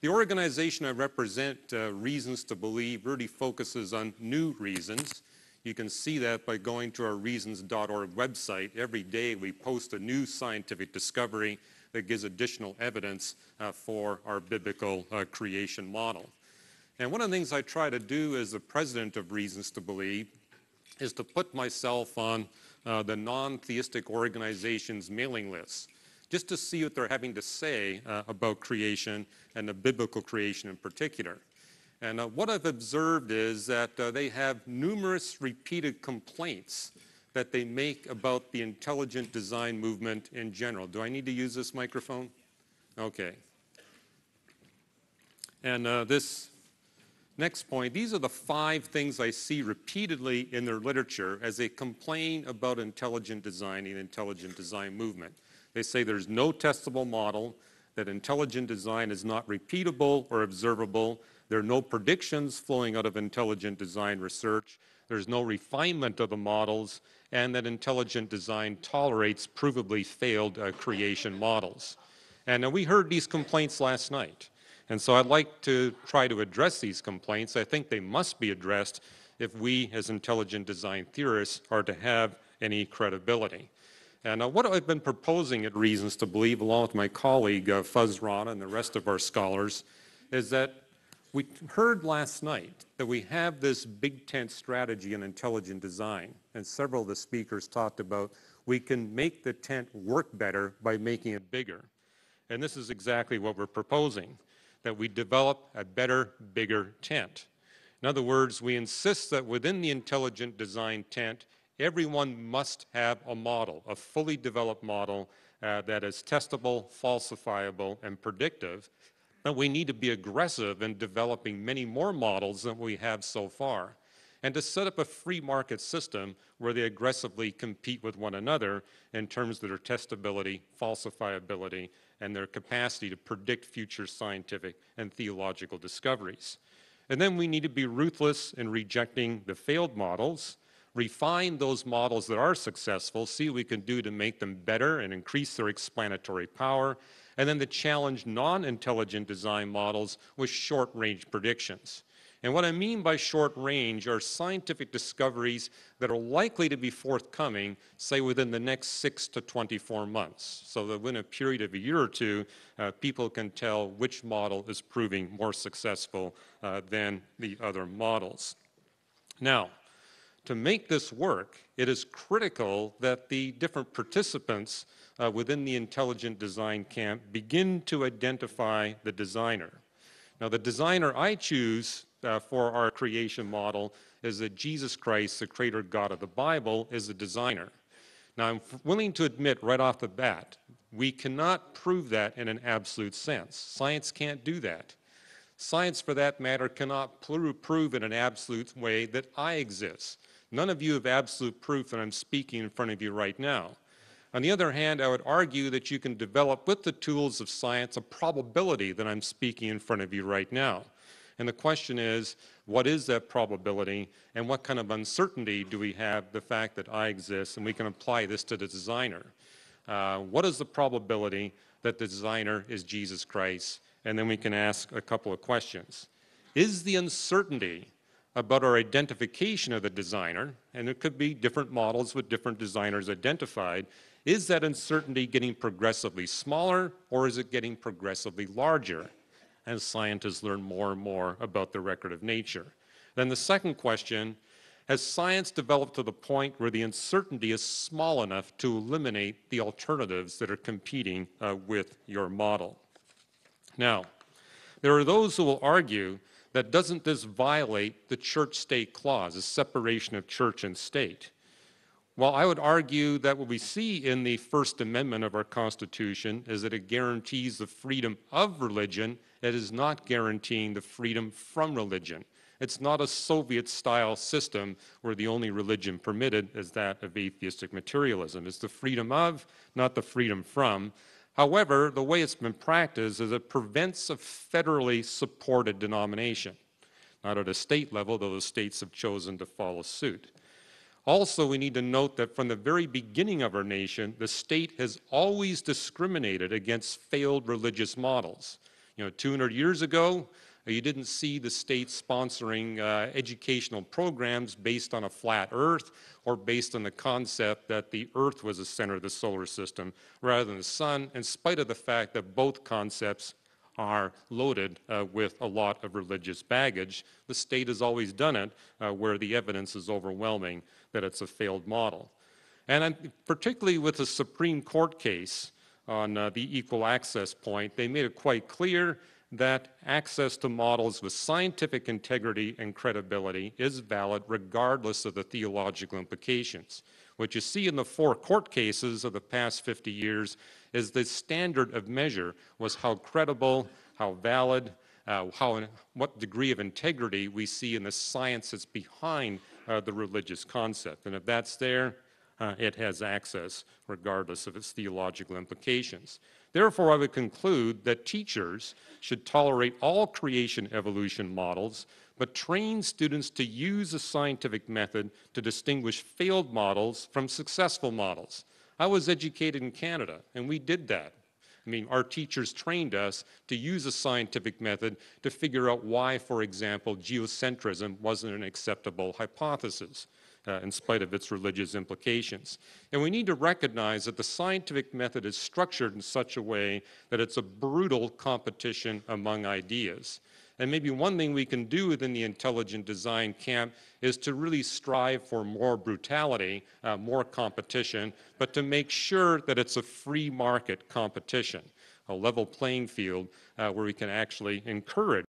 The organization I represent, uh, Reasons to Believe, really focuses on new reasons. You can see that by going to our reasons.org website. Every day we post a new scientific discovery that gives additional evidence uh, for our biblical uh, creation model. And one of the things I try to do as the president of Reasons to Believe is to put myself on uh, the non-theistic organizations' mailing lists just to see what they're having to say uh, about creation and the biblical creation in particular. And uh, what I've observed is that uh, they have numerous repeated complaints that they make about the intelligent design movement in general. Do I need to use this microphone? Okay. And uh, this next point, these are the five things I see repeatedly in their literature as they complain about intelligent design and intelligent design movement. They say there's no testable model, that intelligent design is not repeatable or observable, there are no predictions flowing out of intelligent design research, there's no refinement of the models, and that intelligent design tolerates provably failed uh, creation models. And uh, we heard these complaints last night. And so I'd like to try to address these complaints. I think they must be addressed if we, as intelligent design theorists, are to have any credibility. And uh, what I've been proposing at Reasons to Believe, along with my colleague uh, Fuz Rana and the rest of our scholars, is that we heard last night that we have this big tent strategy in intelligent design, and several of the speakers talked about we can make the tent work better by making it bigger. And this is exactly what we're proposing, that we develop a better, bigger tent. In other words, we insist that within the intelligent design tent, everyone must have a model, a fully developed model uh, that is testable, falsifiable, and predictive. But we need to be aggressive in developing many more models than we have so far. And to set up a free market system where they aggressively compete with one another in terms of their testability, falsifiability, and their capacity to predict future scientific and theological discoveries. And then we need to be ruthless in rejecting the failed models refine those models that are successful, see what we can do to make them better and increase their explanatory power, and then to challenge non-intelligent design models with short-range predictions. And what I mean by short range are scientific discoveries that are likely to be forthcoming, say, within the next 6 to 24 months. So that within a period of a year or two, uh, people can tell which model is proving more successful uh, than the other models. Now, to make this work, it is critical that the different participants uh, within the intelligent design camp begin to identify the designer. Now, the designer I choose uh, for our creation model is that Jesus Christ, the creator God of the Bible, is the designer. Now, I'm willing to admit right off the bat, we cannot prove that in an absolute sense. Science can't do that. Science, for that matter, cannot prove in an absolute way that I exist. None of you have absolute proof that I'm speaking in front of you right now. On the other hand, I would argue that you can develop with the tools of science a probability that I'm speaking in front of you right now. And the question is, what is that probability and what kind of uncertainty do we have the fact that I exist and we can apply this to the designer? Uh, what is the probability that the designer is Jesus Christ? And then we can ask a couple of questions. Is the uncertainty about our identification of the designer, and it could be different models with different designers identified, is that uncertainty getting progressively smaller or is it getting progressively larger as scientists learn more and more about the record of nature? Then the second question, has science developed to the point where the uncertainty is small enough to eliminate the alternatives that are competing uh, with your model? Now, there are those who will argue that doesn't this violate the church-state clause, the separation of church and state? Well, I would argue that what we see in the First Amendment of our Constitution is that it guarantees the freedom of religion. It is not guaranteeing the freedom from religion. It's not a Soviet-style system where the only religion permitted is that of atheistic materialism. It's the freedom of, not the freedom from. However, the way it's been practiced is it prevents a federally supported denomination, not at a state level, though the states have chosen to follow suit. Also, we need to note that from the very beginning of our nation, the state has always discriminated against failed religious models. You know, 200 years ago, you didn't see the state sponsoring uh, educational programs based on a flat Earth or based on the concept that the Earth was the center of the solar system rather than the sun, in spite of the fact that both concepts are loaded uh, with a lot of religious baggage. The state has always done it uh, where the evidence is overwhelming that it's a failed model. And I'm, particularly with the Supreme Court case on uh, the equal access point, they made it quite clear that access to models with scientific integrity and credibility is valid regardless of the theological implications. What you see in the four court cases of the past 50 years is the standard of measure was how credible, how valid, uh, how, what degree of integrity we see in the science that's behind uh, the religious concept. And if that's there, uh, it has access regardless of its theological implications. Therefore, I would conclude that teachers should tolerate all creation evolution models, but train students to use the scientific method to distinguish failed models from successful models. I was educated in Canada, and we did that. I mean, our teachers trained us to use a scientific method to figure out why, for example, geocentrism wasn't an acceptable hypothesis uh, in spite of its religious implications. And we need to recognize that the scientific method is structured in such a way that it's a brutal competition among ideas. And maybe one thing we can do within the intelligent design camp is to really strive for more brutality, uh, more competition, but to make sure that it's a free market competition, a level playing field uh, where we can actually encourage